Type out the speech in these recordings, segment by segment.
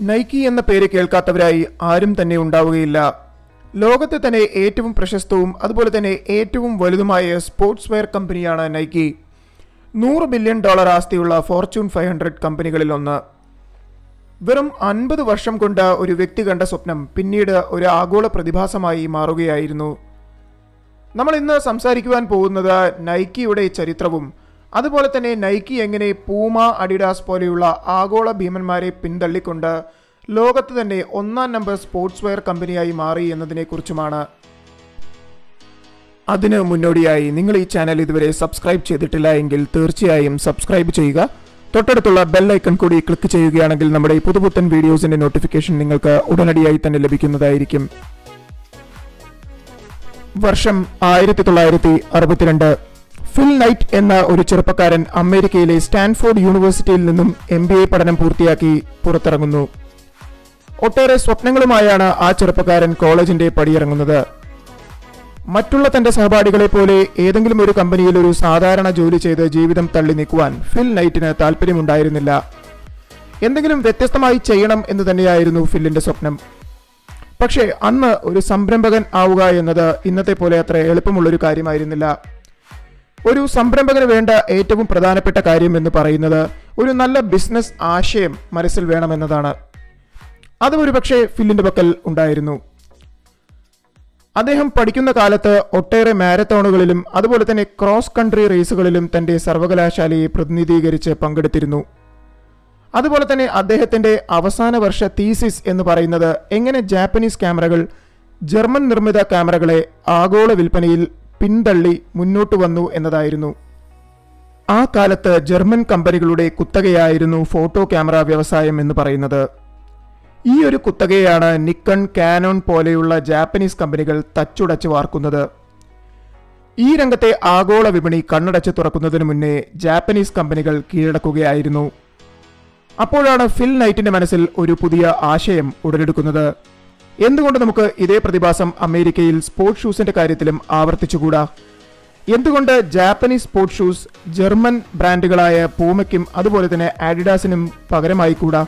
Nike എന്ന പേര് കേൾക്കാത്തവരായി ആരും തന്നെ ഉണ്ടാവുകയില്ല. ലോകത്തെ തന്നെ ഏറ്റവും പ്രശസ്തവും അതുപോലെ തന്നെ ഏറ്റവും വലുതുമായ സ്പോർട്സ് വെയർ കമ്പനിയാണ് നൈക്കി. നൂറ് ബില്യൺ ഡോളർ ആസ്തിയുള്ള ഫോർച്യൂൺ ഫൈവ് ഹൺഡ്രഡ് കമ്പനികളിൽ ഒന്ന്. വെറും അൻപത് വർഷം കൊണ്ട് ഒരു വ്യക്തി കണ്ട സ്വപ്നം പിന്നീട് ഒരു ആഗോള പ്രതിഭാസമായി മാറുകയായിരുന്നു. നമ്മൾ ഇന്ന് സംസാരിക്കുവാൻ പോകുന്നത് നൈക്കിയുടെ ചരിത്രവും അതുപോലെ തന്നെ നൈക്കി എങ്ങനെ പൂമ അഡിഡാസ് പോലെയുള്ള ആഗോള ഭീമന്മാരെ പിന്തള്ളിക്കൊണ്ട് ലോകത്ത് തന്നെ ഒന്നാം നമ്പർ സ്പോർട്സ് വെയർ കമ്പനിയായി മാറി എന്നതിനെക്കുറിച്ചുമാണ്. അതിന് മുന്നോടിയായി നിങ്ങൾ ഈ ചാനൽ ഇതുവരെ സബ്സ്ക്രൈബ് ചെയ്തിട്ടില്ല എങ്കിൽ തീർച്ചയായും സബ്സ്ക്രൈബ് ചെയ്യുക. തൊട്ടടുത്തുള്ള ബെൽ ഐക്കൺ കൂടി ക്ലിക്ക് ചെയ്യുകയാണെങ്കിൽ നമ്മുടെ പുതുപുത്തൻ വീഡിയോസിന്റെ നോട്ടിഫിക്കേഷൻ നിങ്ങൾക്ക് ഉടനടിയായി തന്നെ ലഭിക്കുന്നതായിരിക്കും. വർഷം ആയിരത്തി തൊള്ളായിരത്തി അറുപത്തിരണ്ട് ഫിൽ നൈറ്റ് എന്ന ഒരു ചെറുപ്പക്കാരൻ അമേരിക്കയിലെ സ്റ്റാൻഫോർഡ് യൂണിവേഴ്സിറ്റിയിൽ നിന്നും എം ബി എ പഠനം പൂർത്തിയാക്കി പുറത്തിറങ്ങുന്നു. ഒട്ടേറെ സ്വപ്നങ്ങളുമായാണ് ആ ചെറുപ്പക്കാരൻ കോളേജിന്റെ പടിയിറങ്ങുന്നത്. മറ്റുള്ള തന്റെ സഹപാഠികളെ പോലെ ഏതെങ്കിലും ഒരു കമ്പനിയിൽ ഒരു സാധാരണ ജോലി ചെയ്ത് ജീവിതം തള്ളി നീക്കുവാൻ ഫിൽ നൈറ്റിന് താല്പര്യമുണ്ടായിരുന്നില്ല എന്തെങ്കിലും വ്യത്യസ്തമായി ചെയ്യണം എന്ന് തന്നെയായിരുന്നു ഫില്ലിന്റെ സ്വപ്നം. പക്ഷേ അന്ന് ഒരു സംരംഭകൻ ആവുക എന്നത് ഇന്നത്തെ പോലെ അത്ര എളുപ്പമുള്ളൊരു കാര്യമായിരുന്നില്ല. ഒരു സംരംഭകന് വേണ്ട ഏറ്റവും പ്രധാനപ്പെട്ട കാര്യം എന്ന് പറയുന്നത് ഒരു നല്ല ബിസിനസ് ആശയം മനസ്സിൽ വേണമെന്നതാണ്. അത് ഒരുപക്ഷെ ഫില്ലിന്റെ പക്കൽ ഉണ്ടായിരുന്നു. അദ്ദേഹം പഠിക്കുന്ന കാലത്ത് ഒട്ടേറെ മാരത്തോണുകളിലും അതുപോലെ തന്നെ ക്രോസ് കൺട്രി റേസുകളിലും തന്റെ സർവകലാശാലയെ പ്രതിനിധീകരിച്ച് പങ്കെടുത്തിരുന്നു. അതുപോലെ തന്നെ അദ്ദേഹത്തിന്റെ അവസാന വർഷ തീസിസ് എന്ന് പറയുന്നത് എങ്ങനെ ജാപ്പനീസ് ക്യാമറകൾ ജർമ്മൻ നിർമ്മിത ക്യാമറകളെ ആഗോള വിൽപ്പനയിൽ പിന്തള്ളി മുന്നോട്ട് വന്നു എന്നതായിരുന്നു. ആ കാലത്ത് ജർമ്മൻ കമ്പനികളുടെ കുത്തകയായിരുന്നു ഫോട്ടോ ക്യാമറ വ്യവസായം എന്ന് പറയുന്നത്. ഈ ഒരു കുത്തകയാണ് നിക്കൺ കാനോൺ പോലെയുള്ള ജാപ്പനീസ് കമ്പനികൾ തച്ചുടച്ച് വാർക്കുന്നത്. ഈ രംഗത്തെ ആഗോള വിപണി കണ്ണടച്ച് തുറക്കുന്നതിന് മുന്നേ ജാപ്പനീസ് കമ്പനികൾ കീഴടക്കുകയായിരുന്നു. അപ്പോഴാണ് ഫിൽ നൈറ്റിന്റെ മനസ്സിൽ ഒരു പുതിയ ആശയം ഉടലെടുക്കുന്നത്. എന്തുകൊണ്ട് നമുക്ക് ഇതേ പ്രതിഭാസം അമേരിക്കയിൽ സ്പോർട്സ് ഷൂസിന്റെ കാര്യത്തിലും ആവർത്തിച്ചുകൂടാ? എന്തുകൊണ്ട് ജാപ്പനീസ് സ്പോർട്സ് ഷൂസ് ജർമ്മൻ ബ്രാൻഡുകളായ പൂമയ്ക്കും അതുപോലെ തന്നെ ആഡിഡാസിനും പകരമായി കൂടാ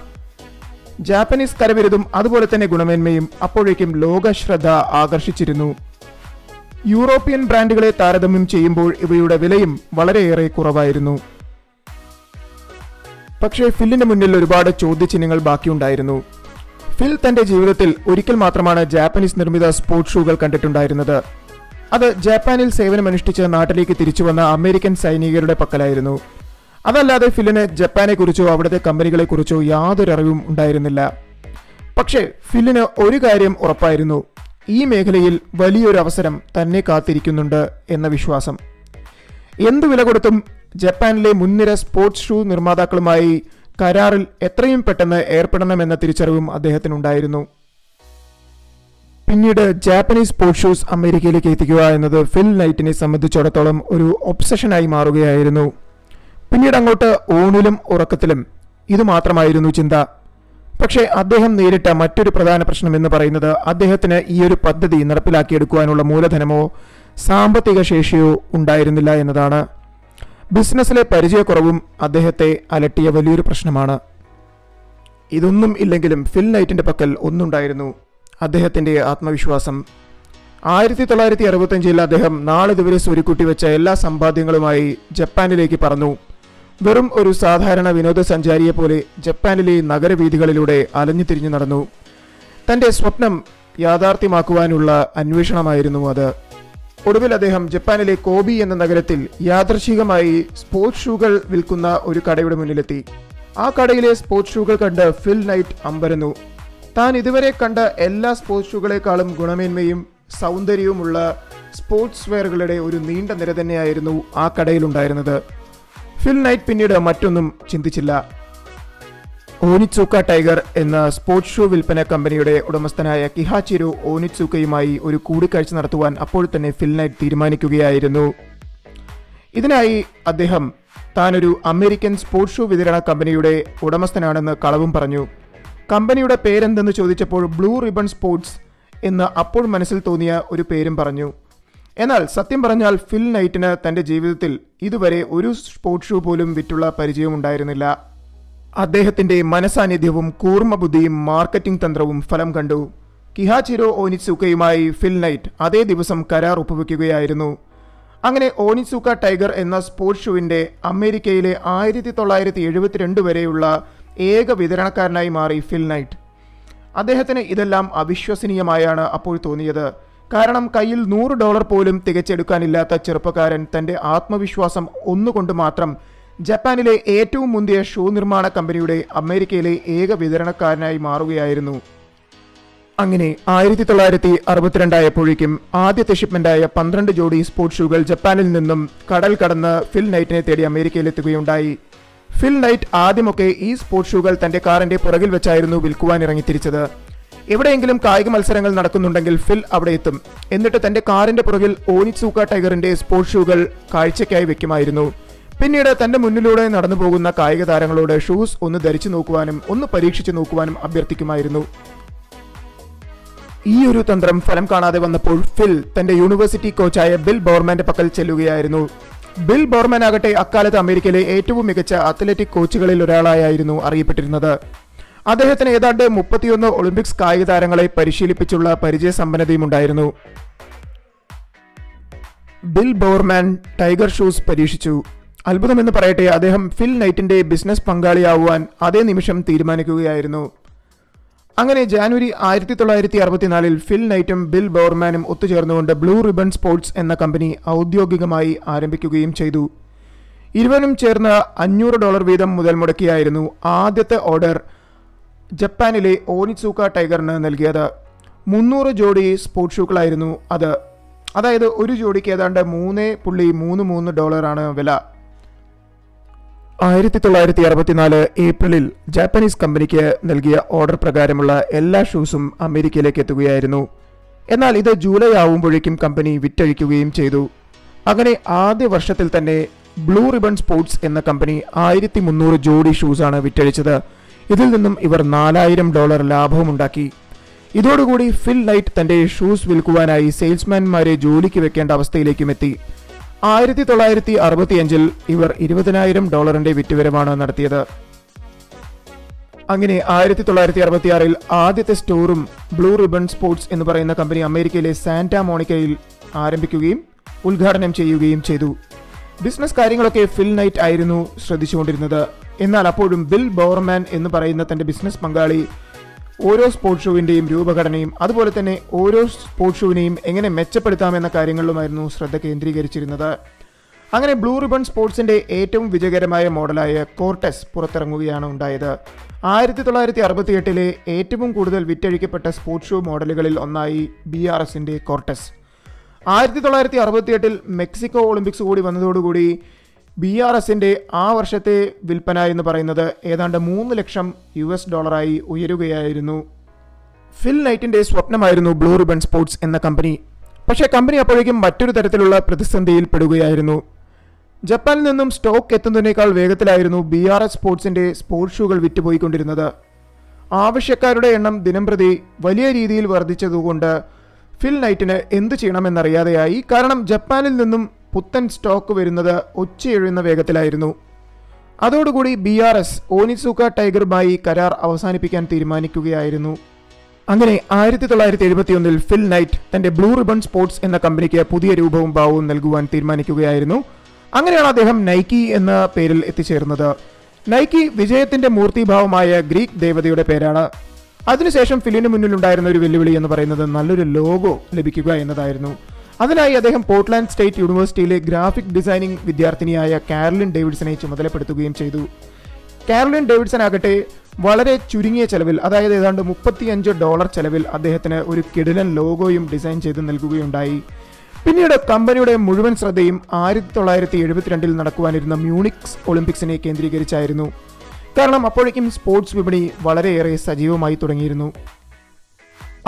ജാപ്പനീസ് കരവിരുതും അതുപോലെ തന്നെ ഗുണമേന്മയും അപ്പോഴേക്കും ലോക ശ്രദ്ധ ആകർഷിച്ചിരുന്നു. യൂറോപ്യൻ ബ്രാൻഡുകളെ താരതമ്യം ചെയ്യുമ്പോൾ ഇവയുടെ വിലയും വളരെയേറെ കുറവായിരുന്നു. പക്ഷേ ഫില്ലിന് മുന്നിൽ ഒരുപാട് ചോദ്യചിഹ്നങ്ങൾ ബാക്കിയുണ്ടായിരുന്നു. ഫിൽ തന്റെ ജീവിതത്തിൽ ഒരിക്കൽ മാത്രമാണ് ജാപ്പനീസ് നിർമ്മിത സ്പോർട്സ് ഷൂകൾ കണ്ടിട്ടുണ്ടായിരുന്നത്. അത് ജപ്പാനിൽ സേവനമനുഷ്ഠിച്ച് നാട്ടിലേക്ക് തിരിച്ചു വന്ന അമേരിക്കൻ സൈനികരുടെ പക്കലായിരുന്നു. അതല്ലാതെ ഫില്ലിന് ജപ്പാനെക്കുറിച്ചോ അവിടുത്തെ കമ്പനികളെക്കുറിച്ചോ യാതൊരു അറിവും ഉണ്ടായിരുന്നില്ല. പക്ഷേ ഫിലിന് ഒരു കാര്യം ഉറപ്പായിരുന്നു. ഈ മേഖലയിൽ വലിയൊരു അവസരം തന്നെ കാത്തിരിക്കുന്നുണ്ട് എന്ന വിശ്വാസം. എന്തു വില കൊടുത്തും ജപ്പാനിലെ മുൻനിര സ്പോർട്സ് ഷൂ നിർമ്മാതാക്കളുമായി കരാറിൽ എത്രയും പെട്ടെന്ന് ഏർപ്പെടണമെന്ന തിരിച്ചറിവും അദ്ദേഹത്തിനുണ്ടായിരുന്നു. പിന്നീട് ജാപ്പനീസ് സ്പോർട്സ് ഷൂസ് അമേരിക്കയിലേക്ക് എത്തിക്കുക എന്നത് ഫിൽ നൈറ്റിനെ സംബന്ധിച്ചിടത്തോളം ഒരു ഒബ്സഷനായി മാറുകയായിരുന്നു. പിന്നീട് അങ്ങോട്ട് ഊണിലും ഉറക്കത്തിലും. ഇതുമാത്രമായിരുന്നു ചിന്ത. പക്ഷേ അദ്ദേഹം നേരിട്ട മറ്റൊരു പ്രധാന പ്രശ്നം എന്ന് പറയുന്നത് അദ്ദേഹത്തിന് ഈ ഒരു പദ്ധതി നടപ്പിലാക്കിയെടുക്കുവാനുള്ള മൂലധനമോ സാമ്പത്തിക ശേഷിയോ ഉണ്ടായിരുന്നില്ല എന്നതാണ്. ബിസിനസ്സിലെ പരിചയക്കുറവും അദ്ദേഹത്തെ അലട്ടിയ വലിയൊരു പ്രശ്നമാണ്. ഇതൊന്നും ഇല്ലെങ്കിലും ഫിൽ നൈറ്റിന്റെ പക്കൽ ഒന്നുണ്ടായിരുന്നു അദ്ദേഹത്തിന്റെ ആത്മവിശ്വാസം. ആയിരത്തി തൊള്ളായിരത്തി അറുപത്തഞ്ചിൽ അദ്ദേഹം നാളിതുവരെ സ്വരുക്കൂട്ടി വെച്ച എല്ലാ സമ്പാദ്യങ്ങളുമായി ജപ്പാനിലേക്ക് പറഞ്ഞു വെറും ഒരു സാധാരണ വിനോദസഞ്ചാരിയെ പോലെ ജപ്പാനിലെ നഗരവീഥികളിലൂടെ അലഞ്ഞു തിരിഞ്ഞു നടന്നു. തന്റെ സ്വപ്നം യാഥാർത്ഥ്യമാക്കുവാനുള്ള അന്വേഷണമായിരുന്നു അത്. ഒടുവിൽ അദ്ദേഹം ജപ്പാനിലെ കോബി എന്ന നഗരത്തിൽ യാദർശികമായി സ്പോർട്സ് ഷൂകൾ വിൽക്കുന്ന ഒരു കടയുടെ മുന്നിലെത്തി. ആ കടയിലെ സ്പോർട്സ് ഷൂകൾ കണ്ട് ഫിൽ നൈറ്റ് അമ്പരന്നു. താൻ ഇതുവരെ കണ്ട എല്ലാ സ്പോർട്സ് ഷൂകളെക്കാളും ഗുണമേന്മയും സൗന്ദര്യവുമുള്ള സ്പോർട്സ് വെയറുകളുടെ ഒരു നീണ്ട നിര തന്നെയായിരുന്നു ആ കടയിലുണ്ടായിരുന്നത്. ഫിൽ നൈറ്റ് പിന്നീട് മറ്റൊന്നും ചിന്തിച്ചില്ല. ഓനിത്സൂക്ക ടൈഗർ എന്ന സ്പോർട്സ് ഷൂ വിൽപ്പന കമ്പനിയുടെ ഉടമസ്ഥനായ കിഹാച്ചിരു ഓനിച്ചൂക്കയുമായി ഒരു കൂടിക്കാഴ്ച നടത്തുവാൻ അപ്പോൾ തന്നെ ഫിൽ നൈറ്റ് തീരുമാനിക്കുകയായിരുന്നു. ഇതിനായി അദ്ദേഹം താനൊരു അമേരിക്കൻ സ്പോർട്സ് ഷൂ വിതരണ കമ്പനിയുടെ ഉടമസ്ഥനാണെന്ന് കളവും പറഞ്ഞു. കമ്പനിയുടെ പേരെന്തെന്ന് ചോദിച്ചപ്പോൾ ബ്ലൂ റിബൺ സ്പോർട്സ് എന്ന് അപ്പോൾ മനസ്സിൽ തോന്നിയ ഒരു പേരും പറഞ്ഞു. എന്നാൽ സത്യം പറഞ്ഞാൽ ഫിൽ നൈറ്റിന് തന്റെ ജീവിതത്തിൽ ഇതുവരെ ഒരു സ്പോർട്സ് ഷൂ പോലും വിറ്റുള്ള പരിചയമുണ്ടായിരുന്നില്ല. അദ്ദേഹത്തിന്റെ മനസാന്നിധ്യവും കൂർമ്മബുദ്ധിയും മാർക്കറ്റിംഗ് തന്ത്രവും ഫലം കണ്ടു. കിഹാചിരോ ഓനിസുക്കയുമായി ഫിൽ നൈറ്റ് അതേ ദിവസം കരാർ ഒപ്പുവെക്കുകയായിരുന്നു. അങ്ങനെ ഓനിസുക്ക ടൈഗർ എന്ന സ്പോർട്സ് ഷൂവിന്റെ അമേരിക്കയിലെ ആയിരത്തി തൊള്ളായിരത്തി എഴുപത്തിരണ്ട് വരെയുള്ള ഏക വിതരണക്കാരനായി മാറി ഫിൽ നൈറ്റ്. അദ്ദേഹത്തിന് ഇതെല്ലാം അവിശ്വസനീയമായാണ് അപ്പോൾ തോന്നിയത്. കാരണം കയ്യിൽ നൂറ് ഡോളർ പോലും തികച്ചെടുക്കാനില്ലാത്ത ചെറുപ്പക്കാരൻ തന്റെ ആത്മവിശ്വാസം ഒന്നുകൊണ്ട് മാത്രം ജപ്പാനിലെ ഏറ്റവും മുന്തിയ ഷൂ നിർമ്മാണ കമ്പനിയുടെ അമേരിക്കയിലെ ഏക വിതരണക്കാരനായി മാറുകയായിരുന്നു. അങ്ങനെ ആയിരത്തി തൊള്ളായിരത്തി അറുപത്തിരണ്ടായപ്പോഴേക്കും ആദ്യത്തെ ഷിപ്മെന്റായ പന്ത്രണ്ട് ജോഡി സ്പോർട്സ് ഷൂകൾ ജപ്പാനിൽ നിന്നും കടൽ കടന്ന് ഫിൽ നൈറ്റിനെ തേടി അമേരിക്കയിലെത്തുകയുണ്ടായി ഫിൽ നൈറ്റ് ആദ്യമൊക്കെ ഈ സ്പോർട്സ് ഷൂകൾ തന്റെ കാറിന്റെ പുറകിൽ വെച്ചായിരുന്നു വിൽക്കുവാൻ ഇറങ്ങിത്തിരിച്ചത്. എവിടെയെങ്കിലും കായിക മത്സരങ്ങൾ നടക്കുന്നുണ്ടെങ്കിൽ ഫിൽ അവിടെ എത്തും. എന്നിട്ട് തന്റെ കാറിന്റെ പുറകിൽ ഓനിസൂക്ക ടൈഗറിന്റെ സ്പോർട്സ് ഷൂകൾ കാഴ്ചയ്ക്കായി വെക്കുമായിരുന്നു. പിന്നീട് തന്റെ മുന്നിലൂടെ നടന്നു പോകുന്ന കായിക താരങ്ങളോട് ഷൂസ് ഒന്ന് ധരിച്ചു നോക്കുവാനും ഒന്ന് പരീക്ഷിച്ചു നോക്കുവാനും അഭ്യർത്ഥിക്കുമായിരുന്നു. ഈ ഒരു തന്ത്രം ഫലം കാണാതെ വന്നപ്പോൾ ഫിൽ തന്റെ യൂണിവേഴ്സിറ്റി കോച്ചായ ബിൽ ബോർമാന്റെ പക്കൽ ചെല്ലുകയായിരുന്നു. ബിൽ ബോർമാൻ ആകട്ടെ അക്കാലത്ത് അമേരിക്കയിലെ ഏറ്റവും മികച്ച അത്ലറ്റിക് കോച്ചുകളിൽ ഒരാളായിരുന്നു അറിയപ്പെട്ടിരുന്നത്. അദ്ദേഹത്തിന് ഏതാണ്ട് മുപ്പത്തിയൊന്ന് ഒളിമ്പിക്സ് കായിക താരങ്ങളെ പരിശീലിപ്പിച്ചുള്ള പരിചയസമ്പന്നതയും ഉണ്ടായിരുന്നു ബിൽ ബോർമാൻ ടൈഗർ ഷൂസ് പരീക്ഷിച്ചു. അത്ഭുതമെന്ന് പറയട്ടെ അദ്ദേഹം ഫിൽ നൈറ്റിന്റെ ബിസിനസ് പങ്കാളിയാവുവാൻ അതേ നിമിഷം തീരുമാനിക്കുകയായിരുന്നു. അങ്ങനെ ജാനുവരി ആയിരത്തി തൊള്ളായിരത്തി അറുപത്തിനാലിൽ ഫിൽ നൈറ്റും ബിൽ ബോർമാനും ഒത്തുചേർന്നുകൊണ്ട് ബ്ലൂ റിബൺ സ്പോർട്സ് എന്ന കമ്പനി ഔദ്യോഗികമായി ആരംഭിക്കുകയും ചെയ്തു. ഇരുവരും ചേർന്ന് അഞ്ഞൂറ് ഡോളർ വീതം മുതൽ മുടക്കിയായിരുന്നു ആദ്യത്തെ ഓർഡർ ജപ്പാനിലെ ഓനിസൂക്ക ടൈഗറിന് നൽകിയത്. മുന്നൂറ് ജോഡി സ്പോർട്സ് ഷൂക്കളായിരുന്നു അത്. അതായത് ഒരു ജോഡിക്ക് ഏതാണ്ട് മൂന്ന് പുള്ളി മൂന്ന് മൂന്ന് ഡോളറാണ് വില. ആയിരത്തി തൊള്ളായിരത്തി അറുപത്തിനാല് ഏപ്രിലിൽ ജാപ്പനീസ് കമ്പനിക്ക് നൽകിയ ഓർഡർ പ്രകാരമുള്ള എല്ലാ ഷൂസും അമേരിക്കയിലേക്ക് എത്തുകയായിരുന്നു. എന്നാൽ ഇത് ജൂലൈ ആവുമ്പോഴേക്കും കമ്പനി വിറ്റഴിക്കുകയും ചെയ്തു. അങ്ങനെ ആദ്യ വർഷത്തിൽ തന്നെ ബ്ലൂ റിബൺ സ്പോർട്സ് എന്ന കമ്പനി ആയിരത്തി മുന്നൂറ് ജോഡി ഷൂസാണ് വിറ്റഴിച്ചത്. ഇതിൽ നിന്നും ഇവർ നാലായിരം ഡോളർ ലാഭവുമുണ്ടാക്കി. ഇതോടുകൂടി ഫിൽ ലൈറ്റ് തന്റെ ഷൂസ് വിൽക്കുവാനായി സെയിൽസ്മാൻമാരെ ജോലിക്ക് വെക്കേണ്ട അവസ്ഥയിലേക്കും എത്തി. ആയിരത്തി തൊള്ളായിരത്തി അറുപത്തിയഞ്ചിൽ ഇവർ ഇരുപതിനായിരം ഡോളറിന്റെ വിറ്റുവരവാണ് നടത്തിയത്. അങ്ങനെ ആയിരത്തി തൊള്ളായിരത്തി അറുപത്തിയാറിൽ ആദ്യത്തെ സ്റ്റോറും ബ്ലൂ റിബൺ സ്പോർട്സ് എന്ന് പറയുന്ന കമ്പനി അമേരിക്കയിലെ സാന്റാ മോണിക്കയിൽ ആരംഭിക്കുകയും ഉദ്ഘാടനം ചെയ്യുകയും ചെയ്തു. ബിസിനസ് കാര്യങ്ങളൊക്കെ ഫിൽ നൈറ്റ് ആയിരുന്നു ശ്രദ്ധിച്ചുകൊണ്ടിരുന്നത്. എന്നാൽ അപ്പോഴും ബിൽ ബോർമാൻ എന്ന് പറയുന്ന തന്റെ ബിസിനസ് പങ്കാളി ഓരോ സ്പോർട്സ് ഷൂവിന്റെയും രൂപഘടനയും അതുപോലെ തന്നെ ഓരോ സ്പോർട്സ് ഷൂവിനെയും എങ്ങനെ മെച്ചപ്പെടുത്താമെന്ന കാര്യങ്ങളിലുമായിരുന്നു ശ്രദ്ധ കേന്ദ്രീകരിച്ചിരുന്നത്. അങ്ങനെ ബ്ലൂ റിബൺ സ്പോർട്സിന്റെ ഏറ്റവും വിജയകരമായ മോഡലായ കോർട്ടസ് പുറത്തിറങ്ങുകയാണ് ഉണ്ടായത്. ആയിരത്തി തൊള്ളായിരത്തി അറുപത്തി എട്ടിലെ ഏറ്റവും കൂടുതൽ വിറ്റഴിക്കപ്പെട്ട സ്പോർട്സ് ഷൂ മോഡലുകളിൽ ഒന്നായി ബി ആർ എസിന്റെ കോർട്ടസ് ആയിരത്തി തൊള്ളായിരത്തി അറുപത്തി എട്ടിൽ മെക്സിക്കോ ഒളിമ്പിക്സ് കൂടി വന്നതോടുകൂടി ബി ആർ എസിന്റെ ആ വർഷത്തെ വിൽപ്പന എന്ന് പറയുന്നത് ഏതാണ്ട് മൂന്ന് ലക്ഷം യു എസ് ഡോളറായി ഉയരുകയായിരുന്നു. ഫിൽ നൈറ്റിന്റെ സ്വപ്നമായിരുന്നു ബ്ലൂ റിബൺ സ്പോർട്സ് എന്ന കമ്പനി. പക്ഷേ കമ്പനി അപ്പോഴേക്കും മറ്റൊരു തരത്തിലുള്ള പ്രതിസന്ധിയിൽ പെടുകയായിരുന്നു. ജപ്പാനിൽ നിന്നും സ്റ്റോക്ക് എത്തുന്നതിനേക്കാൾ വേഗത്തിലായിരുന്നു ബി ആർ എസ് സ്പോർട്സിന്റെ സ്പോർട്സ് ഷൂകൾ വിറ്റുപോയിക്കൊണ്ടിരുന്നത്. ആവശ്യക്കാരുടെ എണ്ണം ദിനംപ്രതി വലിയ രീതിയിൽ വർദ്ധിച്ചതുകൊണ്ട് ഫിൽ നൈറ്റിന് എന്ത് ചെയ്യണമെന്നറിയാതെയായി. കാരണം ജപ്പാനിൽ നിന്നും പുത്തൻ സ്റ്റോക്ക് വരുന്നത് ഉച്ചയെഴുന്ന വേഗത്തിലായിരുന്നു. അതോടുകൂടി ബി ആർ എസ് ഓനിസൂക്ക ടൈഗറുമായി കരാർ അവസാനിപ്പിക്കാൻ തീരുമാനിക്കുകയായിരുന്നു. അങ്ങനെ ആയിരത്തി തൊള്ളായിരത്തി എഴുപത്തിയൊന്നിൽ ഫിൽ നൈറ്റ് തന്റെ ബ്ലൂ റിബൺ സ്പോർട്സ് എന്ന കമ്പനിക്ക് പുതിയ രൂപവും ഭാവവും നൽകുവാൻ തീരുമാനിക്കുകയായിരുന്നു. അങ്ങനെയാണ് അദ്ദേഹം നൈക്കി എന്ന പേരിൽ എത്തിച്ചേർന്നത്. നൈക്കി വിജയത്തിന്റെ മൂർത്തിഭാവമായ ഗ്രീക്ക് ദേവതയുടെ പേരാണ്. അതിനുശേഷം ഫിലിന് മുന്നിലുണ്ടായിരുന്ന ഒരു വെല്ലുവിളി എന്ന് പറയുന്നത് നല്ലൊരു ലോഗോ ലഭിക്കുക എന്നതായിരുന്നു. അതിനായി അദ്ദേഹം പോർട്ട്ലാൻഡ് സ്റ്റേറ്റ് യൂണിവേഴ്സിറ്റിയിലെ ഗ്രാഫിക് ഡിസൈനിംഗ് വിദ്യാർത്ഥിനിയായ കാരലിൻ ഡേവിഡ്സനെ ചുമതലപ്പെടുത്തുകയും ചെയ്തു. കാരലിൻ ഡേവിഡ്സൺ ആകട്ടെ വളരെ ചുരുങ്ങിയ ചെലവിൽ അതായത് ഏതാണ്ട് മുപ്പത്തിയഞ്ച് ഡോളർ ചെലവിൽ അദ്ദേഹത്തിന് ഒരു കിടിലൻ ലോഗോയും ഡിസൈൻ ചെയ്ത് നൽകുകയുണ്ടായി. പിന്നീട് കമ്പനിയുടെ മുഴുവൻ ശ്രദ്ധയും ആയിരത്തി തൊള്ളായിരത്തി എഴുപത്തിരണ്ടിൽ നടക്കുവാനിരുന്ന മ്യൂണിക്സ് ഒളിമ്പിക്സിനെ കേന്ദ്രീകരിച്ചായിരുന്നു. കാരണം അപ്പോഴേക്കും സ്പോർട്സ് വിപണി വളരെയേറെ സജീവമായി തുടങ്ങിയിരുന്നു.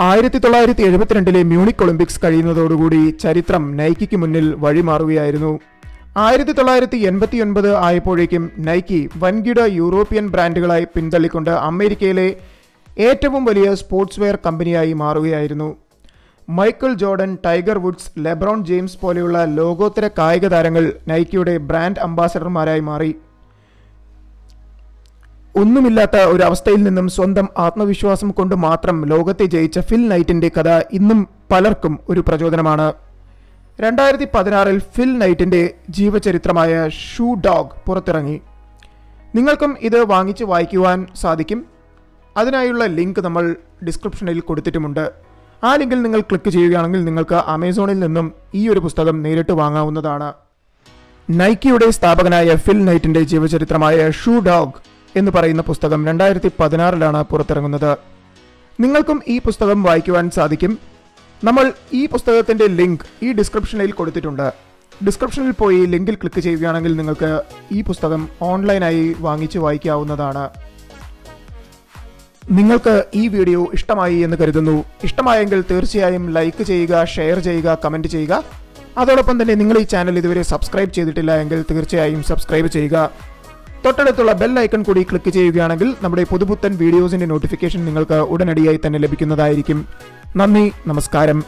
ആയിരത്തി തൊള്ളായിരത്തി എഴുപത്തിരണ്ടിലെ മ്യൂണിക് ഒളിമ്പിക്സ് കഴിയുന്നതോടുകൂടി ചരിത്രം നൈക്കിക്ക് മുന്നിൽ വഴിമാറുകയായിരുന്നു. ആയിരത്തി തൊള്ളായിരത്തി എൺപത്തിയൊൻപത് ആയപ്പോഴേക്കും നൈക്കി വൻകിട യൂറോപ്യൻ ബ്രാൻഡുകളായി പിന്തള്ളിക്കൊണ്ട് അമേരിക്കയിലെ ഏറ്റവും വലിയ സ്പോർട്സ് വെയർ കമ്പനിയായി മാറുകയായിരുന്നു. Michael Jordan Tiger Woods LeBron James പോലെയുള്ള ലോകോത്തര കായിക താരങ്ങൾ നൈക്കിയുടെ ബ്രാൻഡ് അംബാസഡർമാരായി മാറി. ഒന്നുമില്ലാത്ത ഒരു അവസ്ഥയിൽ നിന്നും സ്വന്തം ആത്മവിശ്വാസം കൊണ്ട് മാത്രം ലോകത്തെ ജയിച്ച ഫിൽ നൈറ്റിന്റെ കഥ ഇന്നും പലർക്കും ഒരു പ്രചോദനമാണ്. രണ്ടായിരത്തി പതിനാറിൽ ഫിൽ നൈറ്റിന്റെ ജീവചരിത്രമായ ഷൂ ഡോഗ് പുറത്തിറങ്ങി. നിങ്ങൾക്കും ഇത് വാങ്ങിച്ച് വായിക്കുവാൻ സാധിക്കും. അതിനായുള്ള ലിങ്ക് നമ്മൾ ഡിസ്ക്രിപ്ഷനിൽ കൊടുത്തിട്ടുമുണ്ട്. ആ ലിങ്കിൽ നിങ്ങൾ ക്ലിക്ക് ചെയ്യുകയാണെങ്കിൽ നിങ്ങൾക്ക് ആമസോണിൽ നിന്നും ഈ ഒരു പുസ്തകം നേരിട്ട് വാങ്ങാവുന്നതാണ്. നൈക്കിയുടെ സ്ഥാപകനായ ഫിൽ നൈറ്റിന്റെ ജീവചരിത്രമായ ഷൂ ഡോഗ് എന്ന് പറയുന്ന പുസ്തകം രണ്ടായിരത്തി പതിനാറിലാണ് പുറത്തിറങ്ങുന്നത്. നിങ്ങൾക്കും ഈ പുസ്തകം വായിക്കുവാൻ സാധിക്കും. നമ്മൾ ഈ പുസ്തകത്തിന്റെ ലിങ്ക് ഈ ഡിസ്ക്രിപ്ഷനിൽ കൊടുത്തിട്ടുണ്ട്. ഡിസ്ക്രിപ്ഷനിൽ പോയി ലിങ്കിൽ ക്ലിക്ക് ചെയ്യുകയാണെങ്കിൽ നിങ്ങൾക്ക് ഈ പുസ്തകം ഓൺലൈനായി വാങ്ങിച്ച് വായിക്കാവുന്നതാണ്. നിങ്ങൾക്ക് ഈ വീഡിയോ ഇഷ്ടമായി എന്ന് കരുതുന്നു. ഇഷ്ടമായെങ്കിൽ തീർച്ചയായും ലൈക്ക് ചെയ്യുക ഷെയർ ചെയ്യുക കമന്റ് ചെയ്യുക. അതോടൊപ്പം തന്നെ നിങ്ങൾ ഈ ചാനൽ ഇതുവരെ സബ്സ്ക്രൈബ് ചെയ്തിട്ടില്ല എങ്കിൽ തീർച്ചയായും സബ്സ്ക്രൈബ് ചെയ്യുക. തൊട്ടടുത്തുള്ള ബെൽ ഐക്കൺ കൂടി ക്ലിക്ക് ചെയ്യുകയാണെങ്കിൽ നമ്മുടെ പുതുപുത്തൻ വീഡിയോസിന്റെ നോട്ടിഫിക്കേഷൻ നിങ്ങൾക്ക് ഉടനടിയായി തന്നെ ലഭിക്കുന്നതായിരിക്കും. നന്ദി നമസ്കാരം.